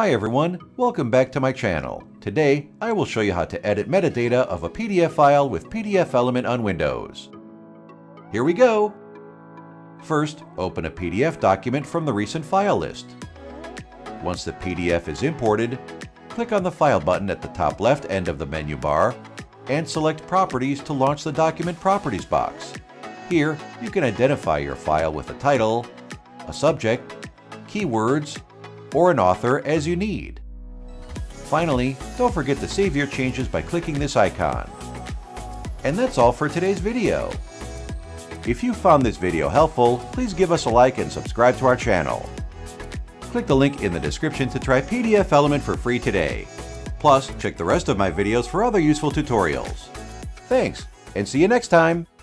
Hi everyone, welcome back to my channel. Today, I will show you how to edit metadata of a PDF file with PDFelement on Windows. Here we go! First, open a PDF document from the recent file list. Once the PDF is imported, click on the File button at the top left end of the menu bar and select Properties to launch the Document Properties box. Here, you can identify your file with a title, a subject, keywords, or an author as you need. Finally, don't forget to save your changes by clicking this icon. And that's all for today's video. If you found this video helpful, please give us a like and subscribe to our channel. Click the link in the description to try PDFelement for free today. Plus, check the rest of my videos for other useful tutorials. Thanks, and see you next time!